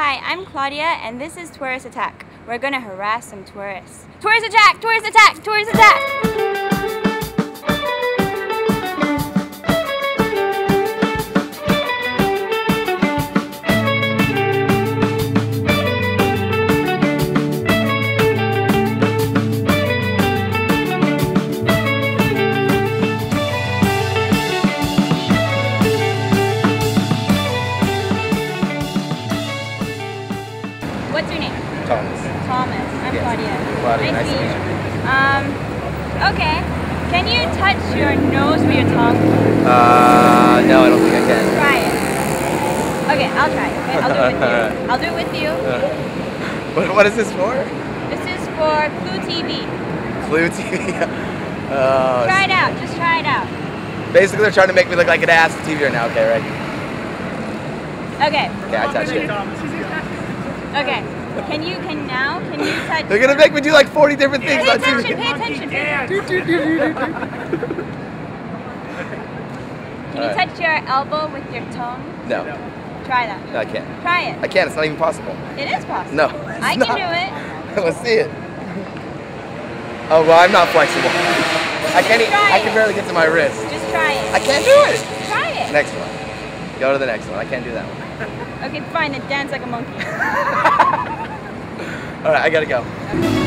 Hi, I'm Claudia, and this is Tourist Attack. We're gonna harass some tourists. Tourist attack! Tourist attack! Tourist attack! What's your name? Thomas. Thomas. I'm Yes. Claudia. Claudia, nice, nice to to meet meet you. Um, okay. Can you touch your nose with your tongue? Uh, no, I don't think I can. Try it. Okay, I'll try. Okay, I'll do it with you. I'll do it with you. What, what is this for? This is for KLUE TV. KLUE TV. uh, Try it out. Just try it out. basically, they're trying to make me look like an ass on TV right now. Okay, right? Okay. Okay, I touched it. Okay. Can you can now? Can you touch? They're gonna make me do like 40 different things Pay on attention. TV. Pay attention. Pay attention. Can you Alright. touch your elbow with your tongue? No, Try that. no, I can't. Try it. I can't. It's not even possible. It is possible. No, I it's can not. do it. Let's see it. Oh well, I'm not flexible. I can't. Try I can barely get to my wrist. Just try it. I can't do it. Try it. Next one. Go to the next one. I can't do that one. Okay, fine. Then dance like a monkey. All right, I gotta go. Okay.